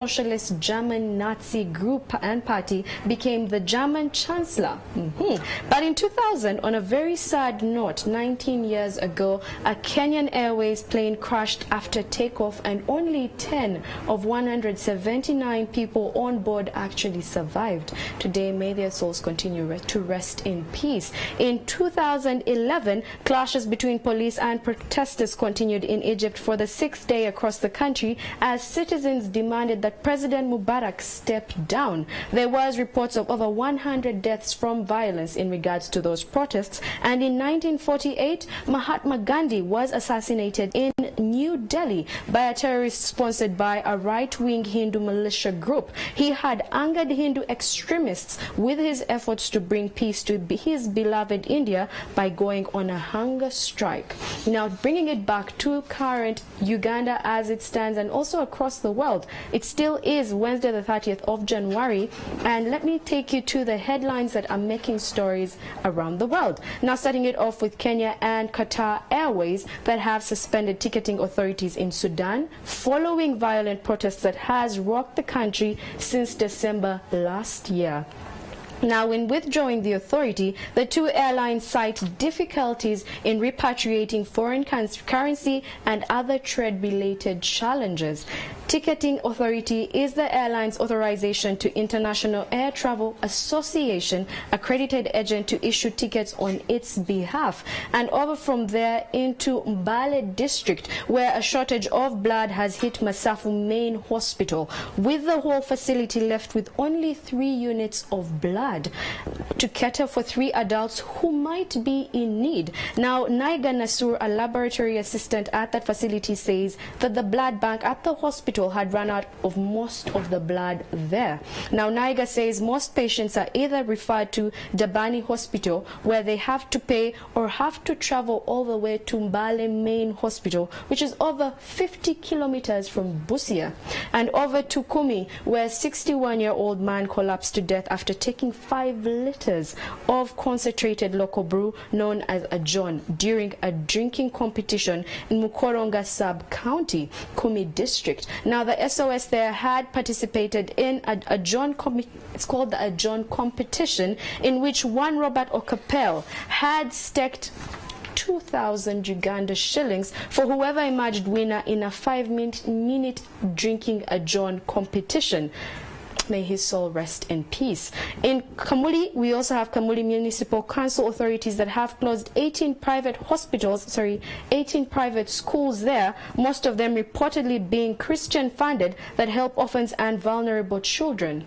socialist German Nazi group and party became the German chancellor. Mm -hmm. But in 2000, on a very sad note, 19 years ago, a Kenyan Airways plane crashed after takeoff and only 10 of 179 people on board actually survived. Today, may their souls continue to rest in peace. In 2011, clashes between police and protesters continued in Egypt for the sixth day across the country as citizens demanded that that President Mubarak stepped down. There was reports of over 100 deaths from violence in regards to those protests. And in 1948, Mahatma Gandhi was assassinated in New Delhi by a terrorist sponsored by a right-wing Hindu militia group. He had angered Hindu extremists with his efforts to bring peace to his beloved India by going on a hunger strike. Now, bringing it back to current Uganda as it stands and also across the world, it's still is Wednesday the 30th of January and let me take you to the headlines that are making stories around the world. Now starting it off with Kenya and Qatar Airways that have suspended ticketing authorities in Sudan following violent protests that has rocked the country since December last year. Now, in withdrawing the authority, the two airlines cite difficulties in repatriating foreign currency and other trade-related challenges. Ticketing Authority is the airline's authorization to International Air Travel Association, accredited agent to issue tickets on its behalf. And over from there into Mbale district, where a shortage of blood has hit Masafu Main Hospital, with the whole facility left with only three units of blood to cater for three adults who might be in need. Now, Naiga Nasur, a laboratory assistant at that facility, says that the blood bank at the hospital hospital had run out of most of the blood there. Now, Naiga says most patients are either referred to Dabani Hospital, where they have to pay, or have to travel all the way to Mbale Main Hospital, which is over 50 kilometers from Busia, and over to Kumi, where a 61-year-old man collapsed to death after taking five liters of concentrated local brew known as ajon during a drinking competition in Mukongoro sub-county, Kumi district. Now, the SOS there had participated in a, ajon, it's called the John competition, in which one Robert Okapel had staked 2,000 Uganda shillings for whoever emerged winner in a five-minute minute drinking ajon competition. May his soul rest in peace. In Kamuli, we also have Kamuli Municipal Council authorities that have closed 18 private hospitals, sorry, 18 private schools there, most of them reportedly being Christian funded that help orphans and vulnerable children.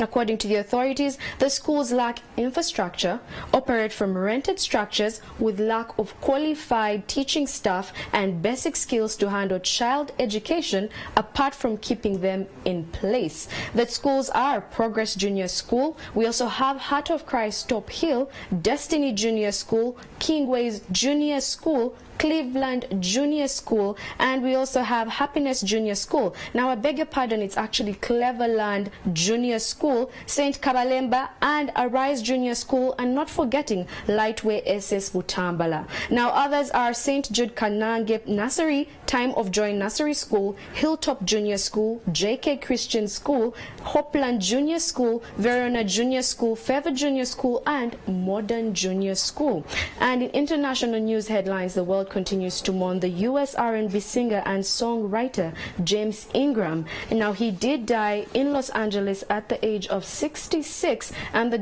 According to the authorities, the schools lack infrastructure, operate from rented structures with lack of qualified teaching staff and basic skills to handle child education apart from keeping them in place. The schools are Progress Junior School. We also have Heart of Christ Top Hill, Destiny Junior School, Kingways Junior School, Cleveland Junior School, and we also have Happiness Junior School. Now, I beg your pardon, it's actually Cleveland Junior School, St. Kabalemba, and Arise Junior School, and not forgetting Lightway SS Butambala. Now, others are St. Jude Kanange Nursery, Time of Joy Nursery School, Hilltop Junior School, JK Christian School, Hopeland Junior School, Verona Junior School, Favor Junior School, and Modern Junior School. And in international news headlines, the world world continues to mourn the U.S. R&B singer and songwriter James Ingram. Now he did die in Los Angeles at the age of 66, and the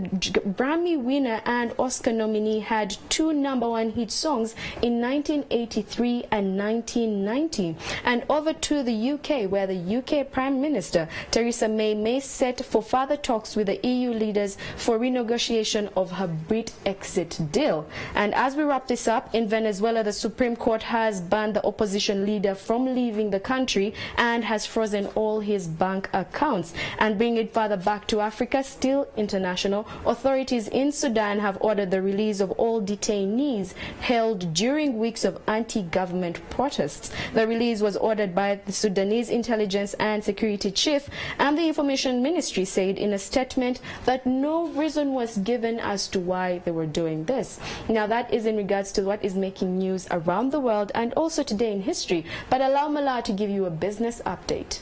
Grammy winner and Oscar nominee had two number one hit songs in 1983 and 1990. And over to the UK, where the UK Prime Minister Theresa May may set for further talks with the EU leaders for renegotiation of her Brit exit deal. And as we wrap this up, in Venezuela, the Court has banned the opposition leader from leaving the country and has frozen all his bank accounts. And bringing it further back to Africa, still international, authorities in Sudan have ordered the release of all detainees held during weeks of anti-government protests. The release was ordered by the Sudanese intelligence and security chief, and the information ministry said in a statement that no reason was given as to why they were doing this. Now that is in regards to what is making news around the world and also today in history. But allow Mala to give you a business update.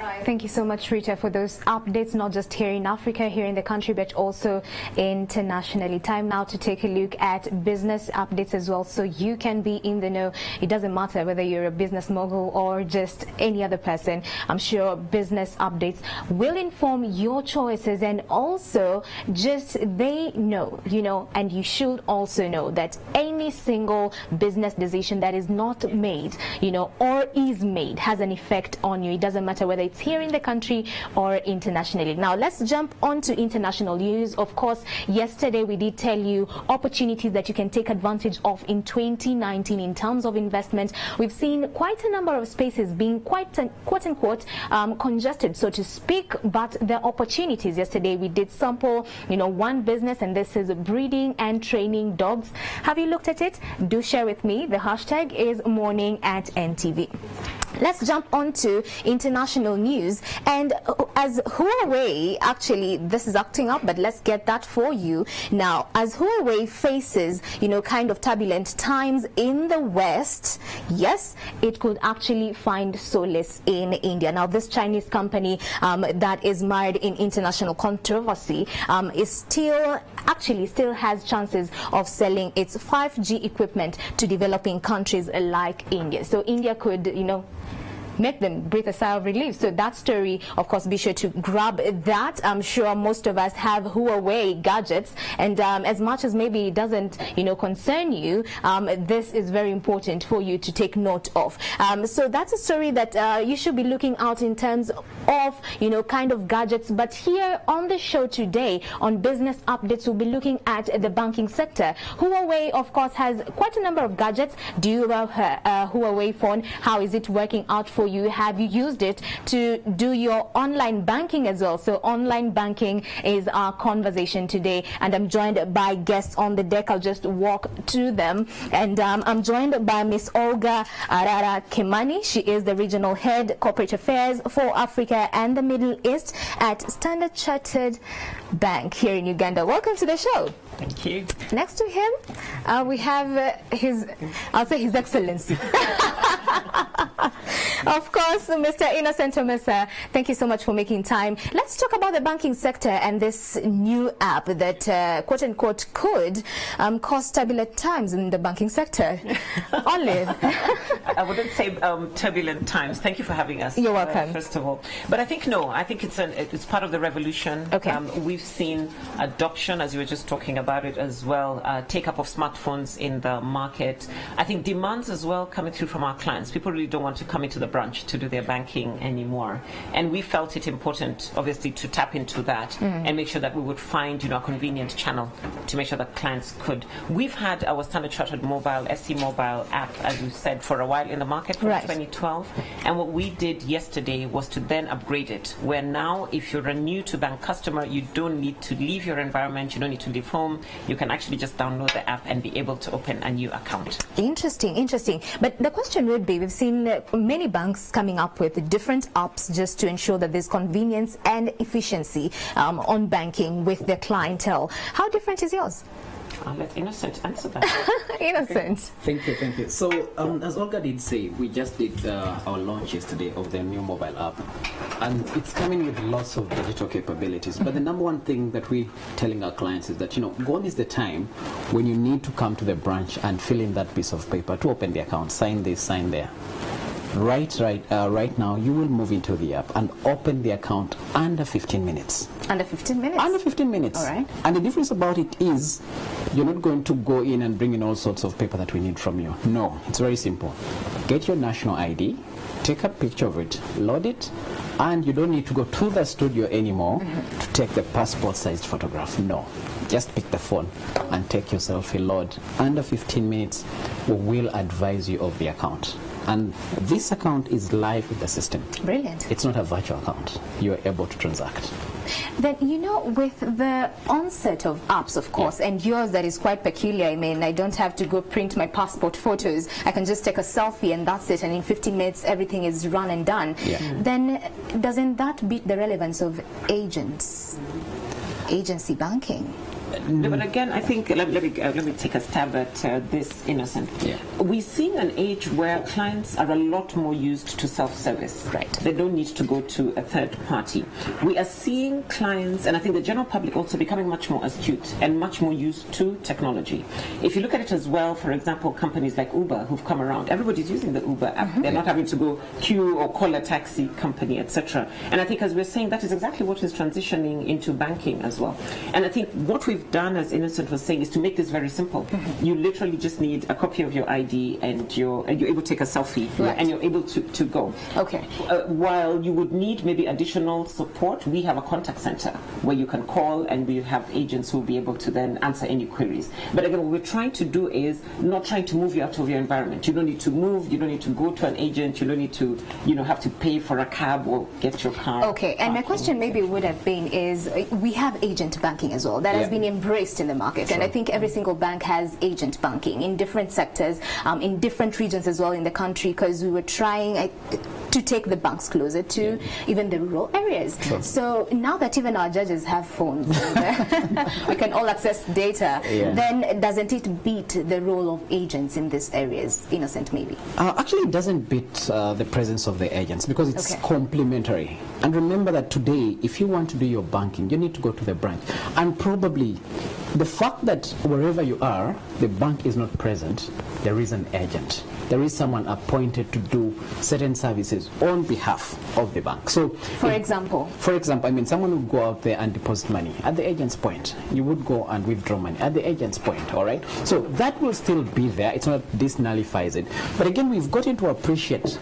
Thank you so much, Rita, for those updates, not just here in Africa, here in the country, but also internationally. Time now to take a look at business updates as well, so you can be in the know. It doesn't matter whether you're a business mogul or just any other person. I'm sure business updates will inform your choices and also just they know, you know, and you should also know that any single business decision that is not made, you know, or is made has an effect on you. It doesn't matter whether here in the country or internationally. Now, let's jump on to international news. Of course, yesterday we did tell you opportunities that you can take advantage of in 2019 in terms of investment. We've seen quite a number of spaces being quite, quote unquote, um, congested, so to speak, but the opportunities yesterday we did sample, you know, one business, and this is breeding and training dogs. Have you looked at it? Do share with me. The hashtag is morning at NTV. Let's jump on to international news. And uh, as Huawei, actually, this is acting up, but let's get that for you. Now, as Huawei faces, you know, kind of turbulent times in the West, yes, it could actually find solace in India. Now, this Chinese company um, that is mired in international controversy um, is still, actually, still has chances of selling its 5G equipment to developing countries like India. So India could, you know, make them breathe a sigh of relief. So that story, of course, be sure to grab that. I'm sure most of us have Huawei gadgets, and um, as much as maybe it doesn't, you know, concern you, um, this is very important for you to take note of. Um, so that's a story that uh, you should be looking out in terms of, you know, kind of gadgets. But here on the show today, on business updates, we'll be looking at the banking sector. Huawei, of course, has quite a number of gadgets. Do you have a uh, Huawei phone? How is it working out for you? Have you used it to do your online banking as well? So online banking is our conversation today, and I'm joined by guests on the deck. I'll just walk to them, and um, I'm joined by Miss Olga Arara Kimani. She is the regional head corporate affairs for Africa and the Middle East at Standard Chartered Bank here in Uganda. Welcome to the show. Thank you. Next to him, uh, we have uh, his, I'll say His Excellency. of course, Mr. Innocent Omesa, thank you so much for making time. Let's talk about the banking sector and this new app that, uh, quote unquote, could um, cause turbulent times in the banking sector. Olive. I wouldn't say um, turbulent times. Thank you for having us. You're welcome. Uh, first of all, but I think no. I think it's an it's part of the revolution. Okay. Um, we've seen adoption, as you were just talking about it as well. Uh, take up of smartphones in the market. I think demands as well coming through from our clients. People really don't want to come into the branch to do their banking anymore, and we felt it important, obviously, to tap into that Mm. and make sure that we would find you know a convenient channel to make sure that clients could. We've had our Standard Chartered Mobile SC Mobile app, as you said, for a while in the market from Right. 2012, and what we did yesterday was to then upgrade it. Where now, if you're a new to bank customer, you don't need to leave your environment, you don't need to leave home. You can actually just download the app and be able to open a new account. Interesting, interesting. But the question would be, we've seen uh, many banks coming up with different apps just to ensure that there's convenience and efficiency um, on banking with their clientele. How different is yours? I'll let Innocent answer that. Innocent. Thank you, thank you. So, um, as Olga did say, we just did uh, our launch yesterday of the new mobile app, and it's coming with lots of digital capabilities. But the number one thing that we're telling our clients is that you know, gone is the time when you need to come to the branch and fill in that piece of paper to open the account, sign this, sign there. Right, right, uh, right now, you will move into the app and open the account under 15 minutes. Under 15 minutes. Under 15 minutes. All right. And the difference about it is you're not going to go in and bring in all sorts of paper that we need from you. No, it's very simple. Get your national ID, take a picture of it, load it, and you don't need to go to the studio anymore to take the passport sized photograph. No. Just pick the phone and take yourself a load. Under 15 minutes, we will advise you of the account. And this account is live with the system. Brilliant. It's not a virtual account. You are able to transact. Then, you know, with the onset of apps, of course, and yours that is quite peculiar, I mean, I don't have to go print my passport photos. I can just take a selfie and that's it. And in 15 minutes, everything is run and done. Yeah. Mm. Then, doesn't that beat the relevance of agents, agency banking? No, but again, I think let, let me uh, let me take a stab at uh, this innocent. Yeah. We're seeing an age where clients are a lot more used to self-service. Right. They don't need to go to a third party. We are seeing clients, and I think the general public also becoming much more astute and much more used to technology. If you look at it as well, for example, companies like Uber who've come around, everybody's using the Uber app. They're not having to go queue or call a taxi company, etc. And I think, as we're saying, that is exactly what is transitioning into banking as well. And I think what we've done, as Innocent was saying, is to make this very simple. You literally just need a copy of your ID and you're, and you're able to take a selfie Right. and you're able to, to go. Okay. Uh, while you would need maybe additional support, we have a contact center where you can call and we have agents who will be able to then answer any queries. But again, what we're trying to do is not trying to move you out of your environment. You don't need to move, you don't need to go to an agent, you don't need to, you know, have to pay for a cab or get your car. Okay, and my question maybe would have been is uh, we have agent banking as well that has Yeah. been embraced in the market, and I think every single bank has agent banking in different sectors, um, in different regions as well in the country, because we were trying uh, to take the banks closer to even the rural areas. So now that even our judges have phones, we can all access data. Yeah. Then doesn't it beat the role of agents in these areas? Innocent, maybe. Uh, actually, it doesn't beat uh, the presence of the agents because it's Okay. complementary. And remember that today, if you want to do your banking, you need to go to the branch. And probably the fact that wherever you are, the bank is not present, there is an agent. There is someone appointed to do certain services on behalf of the bank. So, For if- example. for example, I mean, someone would go out there and deposit money at the agent's point. You would go and withdraw money at the agent's point, all right? So that will still be there. It's not this nullifies it. But again, we've gotten to appreciate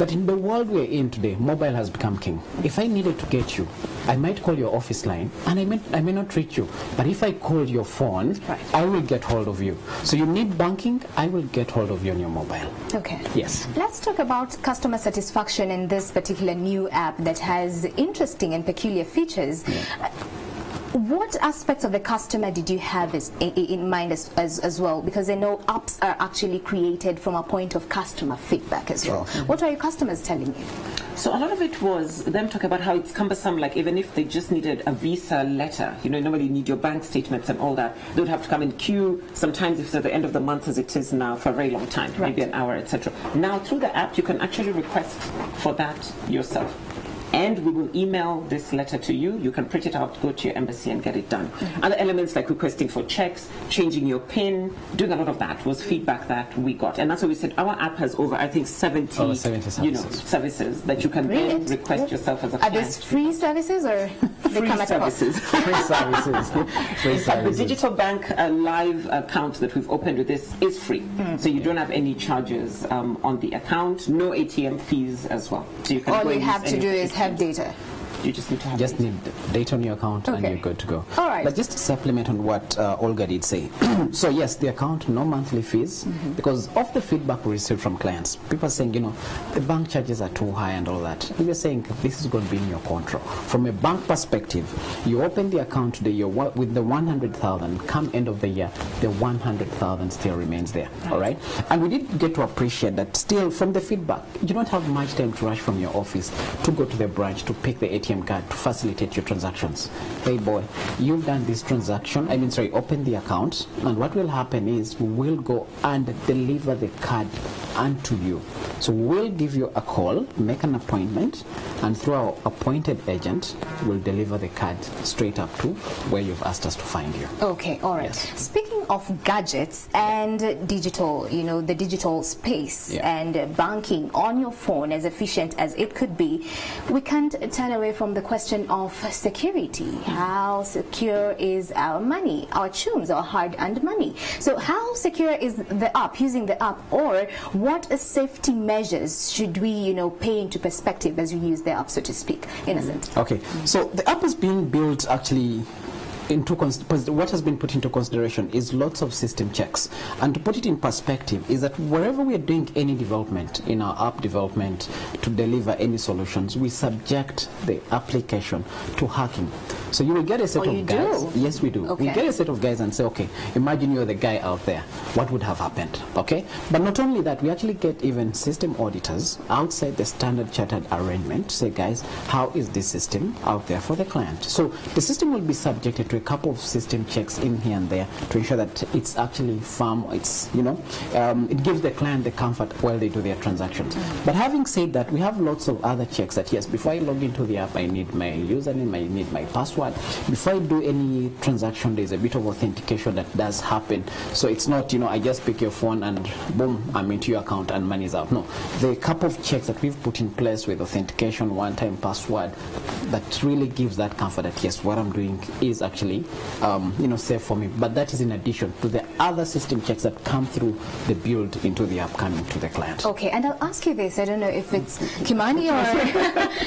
that in the world we're in today, mobile has become king. If I needed to get you, I might call your office line and I may, I may not reach you. But if I call your phone, Right. I will get hold of you. So you need banking, I will get hold of you on your mobile. Okay. Yes. Let's talk about customer satisfaction in this particular new app that has interesting and peculiar features. Uh, What aspects of the customer did you have as, in, in mind as, as, as well? Because I know apps are actually created from a point of customer feedback as well. What are your customers telling you? So a lot of it was them talking about how it's cumbersome, like even if they just needed a visa letter, you know, normally you need your bank statements and all that. They would have to come in queue, sometimes if it's at the end of the month as it is now, for a very long time, maybe an hour, etc. Now through the app you can actually request for that yourself. And we will email this letter to you. You can print it out, go to your embassy and get it done. Other elements like requesting for checks, changing your PIN, doing a lot of that was feedback that we got. And that's why we said our app has over, I think, 70, Over 70 you know, services. services that you can then Brilliant. request yourself as a Are client. these free services or they Free come at a cost? services. Free services. Free In fact, the digital bank uh, live account that we've opened with this is free, Hmm. so you don't have any charges um, on the account. No ATM fees as well. So you can All go you and have to do is have data. You just need to have Just need data on your account and you're good to go. All right. But just to supplement on what uh, Olga did say, so yes, the account, no monthly fees, Mm-hmm. because of the feedback we received from clients, people are saying, you know, the bank charges are too high and all that. We are saying this is going to be in your control. From a bank perspective, you open the account today, you're with the 100,000, come end of the year, the 100,000 still remains there. All right. And we did get to appreciate that still from the feedback, you don't have much time to rush from your office to go to the branch to pick the ATM card to facilitate your transactions. Hey boy, you've done this transaction, I mean, sorry, open the account, and what will happen is we'll go and deliver the card unto you. So we'll give you a call, make an appointment, and through our appointed agent, we'll deliver the card straight up to where you've asked us to find you. Okay, all right. Yes. Speaking of gadgets and digital, you know, the digital space Yeah. and banking on your phone, as efficient as it could be, we can't turn away from the question of security. How secure is our money, our chums, our hard-earned money? So, how secure is the app, using the app, or what safety measures should we, you know, pay into perspective as we use the app, so to speak? Innocent. Okay, so the app is being built actually into what has been put into consideration is lots of system checks and to put it in perspective is that wherever we are doing any development in our app development to deliver any solutions we subject the application to hacking So you will get a set Oh, of guys. do? Yes, we do. We get a set of guys and say, okay, imagine you're the guy out there. What would have happened? Okay. But not only that, we actually get even system auditors outside the standard chartered arrangement to say, guys, how is this system out there for the client? So the system will be subjected to a couple of system checks in here and there to ensure that it's actually firm. It's you know, um, it gives the client the comfort while they do their transactions. But having said that, we have lots of other checks that yes, before I log into the app, I need my username, I need my password. Before I do any transaction, there's a bit of authentication that does happen. So it's not, you know, I just pick your phone and boom, I'm into your account and money's out. No, a couple of checks that we've put in place with authentication, one-time password, that really gives that comfort that yes, what I'm doing is actually, um, you know, safe for me. But that is in addition to the other system checks that come through the build into the app coming to the client. Okay, and I'll ask you this. I don't know if it's Kimani or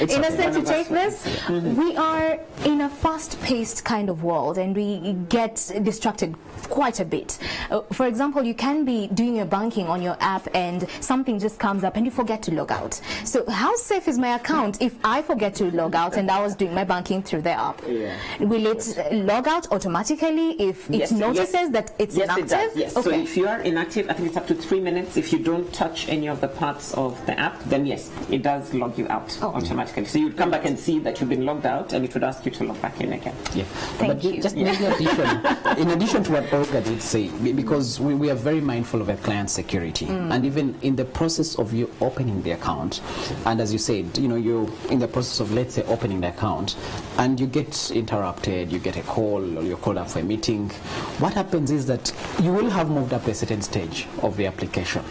Innocent to take this. We are in a fast-paced kind of world, and we get distracted quite a bit. Uh, for example, you can be doing your banking on your app, and something just comes up, and you forget to log out. So, how safe is my account if I forget to log out and I was doing my banking through the app? Yeah. Will it log out automatically if it Yes, notices yes. that it's yes, inactive? It does, yes. So if you are inactive, I think it's up to three minutes. If you don't touch any of the parts of the app, then yes, it does log you out Oh. automatically. So you'd come back and see that you've been logged out, and it would ask you to log back in again. Yeah. Thank but you. just maybe addition, in addition to what Olga did say, because we, we are very mindful of a client security, mm. and even in the process of you opening the account, and as you said, you know, you're in the process of let's say opening the account, and you get interrupted, you get a call, or you're called up for a meeting. What happens is that you will have moved up a certain stage of the application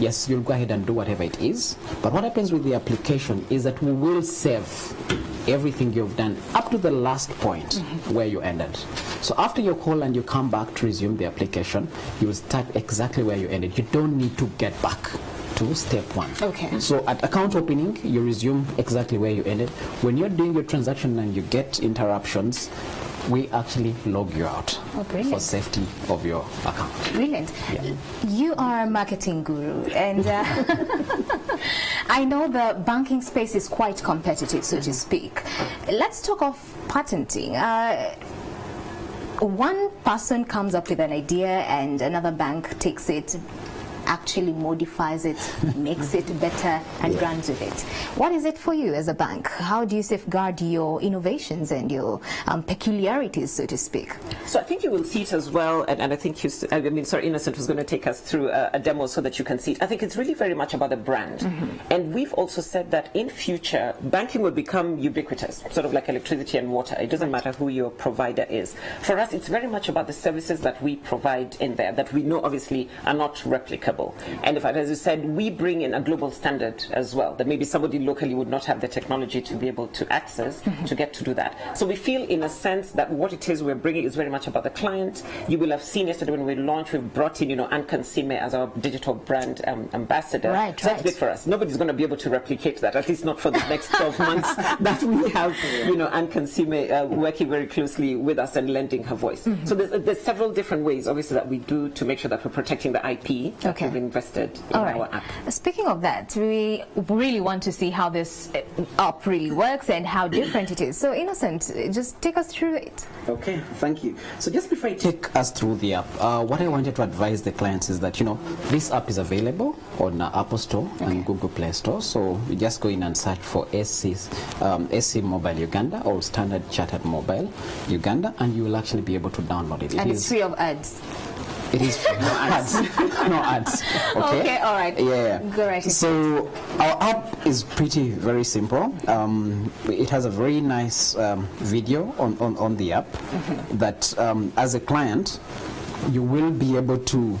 yes, you'll go ahead and do whatever it is. But what happens with the application is that we will save everything you've done up to the last point mm-hmm. where you ended. So after your call and you come back to resume the application, you will start exactly where you ended. You don't need to get back to step one. Okay. So at account opening, you resume exactly where you ended. When you're doing your transaction and you get interruptions, we actually log you out Oh, for safety of your account. Brilliant. You are a marketing guru, and uh, I know the banking space is quite competitive, so to speak. Let's talk of patenting. Uh, one person comes up with an idea, and another bank takes it, actually modifies it, makes it better, and runs with it. What is it for you as a bank? How do you safeguard your innovations and your um, peculiarities, so to speak? So I think you will see it as well, and, and I think you, I mean, sorry, Innocent was going to take us through a, a demo so that you can see it. I think it's really very much about the brand, and we've also said that in future banking will become ubiquitous, sort of like electricity and water. It doesn't matter who your provider is. For us, it's very much about the services that we provide in there that we know obviously are not replicable. And in fact, as you said, we bring in a global standard as well that maybe somebody locally would not have the technology to be able to access to get to do that. So we feel, in a sense, that what it is we're bringing is very much about the client. You will have seen yesterday when we launched, we brought in, you know, Anne Kansiime as our digital brand um, ambassador. Right, so that's right. big for us. Nobody's going to be able to replicate that, at least not for the next 12 months that we have, you know, Anne Kansiime uh, working very closely with us and lending her voice. Mm-hmm. So there's, there's several different ways, obviously, that we do to make sure that we're protecting the IP Okay. We've invested in All our app. Speaking of that, we really want to see how this uh, app really works and how different it is. So, Innocent, uh, just take us through it. Okay, thank you. So just before I take us through the app, uh, what I wanted to advise the clients is that, you know, this app is available on uh, Apple Store and Google Play Store. So you just go in and search for SC, um, SC Mobile Uganda or Standard Chartered Mobile Uganda and you will actually be able to download it. It And it's free of ads. It is free. no ads. no ads. Okay. Okay, all right. Yeah. Ahead. So our app is pretty very simple. Um, it has a very nice um, video on, on, on the app Mm-hmm. that um, as a client you will be able to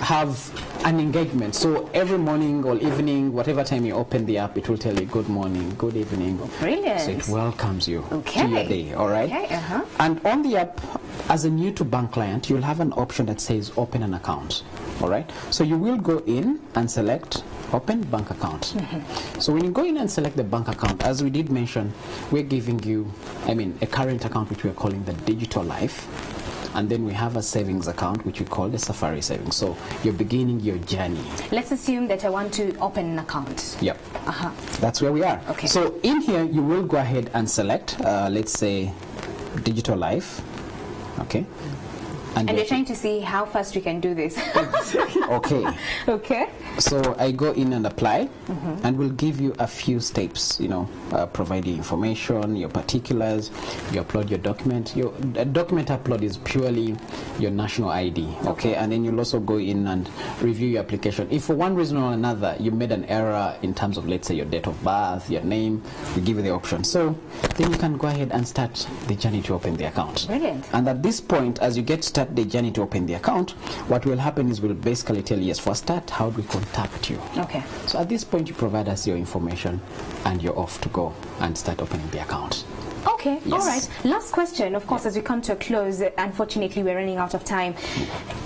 have an engagement. So every morning or evening, whatever time you open the app, it will tell you good morning, good evening. Brilliant. So it welcomes you okay. to your day. All right. Okay, uh-huh. And on the app, as a new to bank client, you'll have an option that says open an account. All right. So you will go in and select open bank account. Mm-hmm. So when you go in and select the bank account, as we did mention, we're giving you, I mean, a current account which we're calling the digital life. And then we have a savings account which we call the Safari savings. So you're beginning your journey. Let's assume that I want to open an account. Yep. Uh-huh. That's where we are. Okay. So in here, you will go ahead and select, uh, let's say, Digital Life. Okay. And you they're trying to see how fast we can do this. okay. okay. So I go in and apply, and we'll give you a few steps. You know, uh, provide your information, your particulars. You upload your document. Your document upload is purely your national ID. Okay, and then you'll also go in and review your application. If for one reason or another you made an error in terms of, let's say, your date of birth, your name, we give you the option. So then you can go ahead and start the journey to open the account. Brilliant. And at this point, as you get start the journey to open the account, what will happen is we'll basically tell you, yes, for a start, how do we contact you? Okay. So at this point, you provide us your information and you're off to go and start opening the account. Okay, Yes. all right. Last question, of course, as we come to a close, unfortunately, we're running out of time.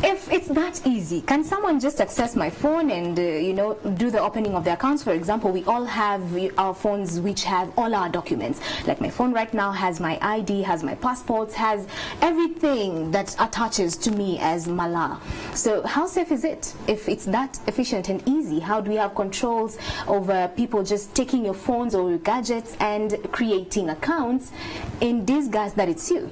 If it's that easy, can someone just access my phone and, uh, you know, do the opening of the accounts? For example, we all have our phones which have all our documents. Like my phone right now has my ID, has my passports, has everything that attaches to me as Mala. So how safe is it? If it's that efficient and easy, how do we have controls over people just taking your phones or your gadgets and creating accounts in disguise that it's you?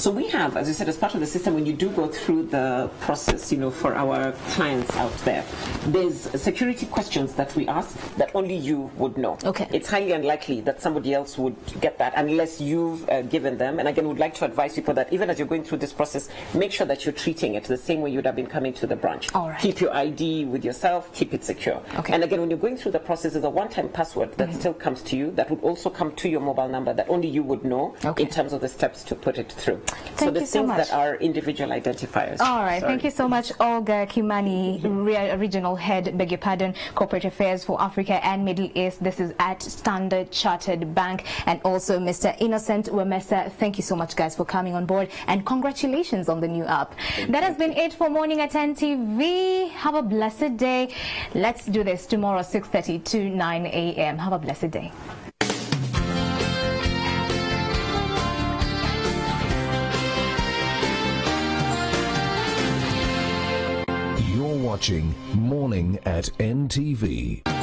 So we have, as you said, as part of the system, when you do go through the process, you know, for our clients out there, there's security questions that we ask that only you would know. Okay. It's highly unlikely that somebody else would get that unless you've uh, given them. And again, would like to advise people that even as you're going through this process, make sure that you're treating it the same way you'd have been coming to the branch. All right. Keep your ID with yourself, keep it secure. Okay. And again, when you're going through the process, there's a one-time password that still comes to you that would also come to your mobile number that only you would know Okay. in terms of the steps to put it through. So the you so things much. that are individual identifiers. All right, Sorry. thank you so much, Olga Kimani, Regional Head, beg your pardon, Corporate Affairs for Africa and Middle East. This is at Standard Chartered Bank, and also Mr. Innocent Wemesa. Thank you so much, guys, for coming on board, and congratulations on the new app. that has been it for Morning at NTV. Have a blessed day. Let's do this tomorrow, 6:30 to 9 a.m. Have a blessed day. Watching Morning at NTV.